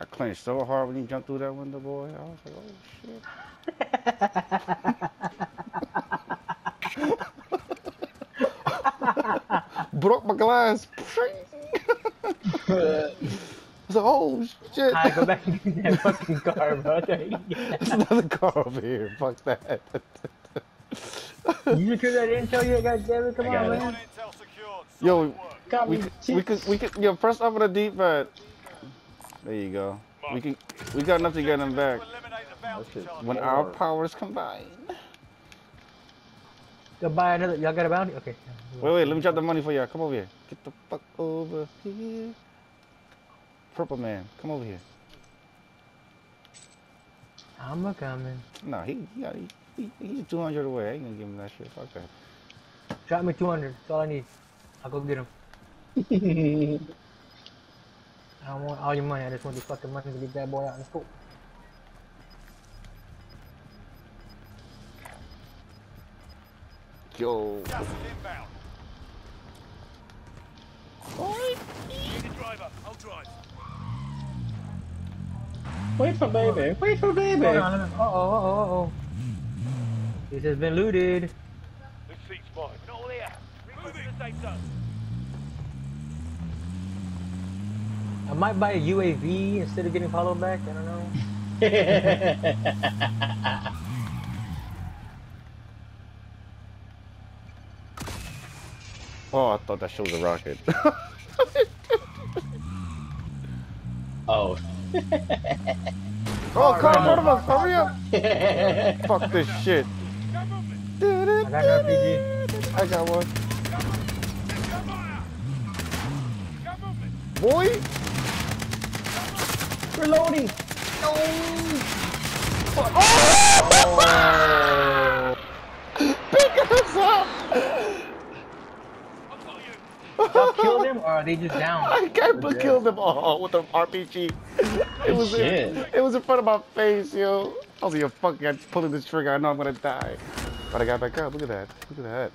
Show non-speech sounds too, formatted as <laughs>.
I clenched so hard when you jumped through that window, boy. I was like, oh shit. <laughs> Broke my glass. <laughs> I was like, oh shit. I go back and get that fucking car, bro. There's another car over here. Fuck that. you sure I didn't tell you? God damn it! Come I on, it. man. Intel secured. Yo, Solid work. Got we could, we could, we could, yo, press up on the D-pad. There you go. We can, we got enough to get him back To eliminate the bounty shit- target. when our powers combine. Go buy another. Y'all got a bounty? Okay. Wait, wait, let me drop the money for y'all. Come over here. Get the fuck over here. Purple man, come over here. I'm a coming. No, he, he, got, he, he he's 200 away. I ain't gonna give him that shit. Fuck that. Drop me 200. That's all I need. I'll go get him. <laughs> I don't want all your money. I just want the fucking money to get that boy out in school. Yo. Gas inbound. Need a driver. I'll drive. Wait for baby. Wait for baby. Hold on. Uh oh. Uh oh. Uh oh. This has been looted. This seat's mine. Not all here. Move to I might buy a UAV instead of getting followed back. I don't know. <laughs> Oh, I thought that shit was a rocket. <laughs> oh. oh, car in front of us. Hurry up. Fuck this shit. I got an RPG. I got one. Got movement. Boy. Reloading. Oh. Pick us up. I've got you. Y'all killed him, or are they just down? I can't but killed them all with an RPG. It was in, Shit. it was in front of my face, yo. I was like, yo, fuck, I'm pulling this trigger. I know I'm gonna die. But I got back up. Look at that. Look at that.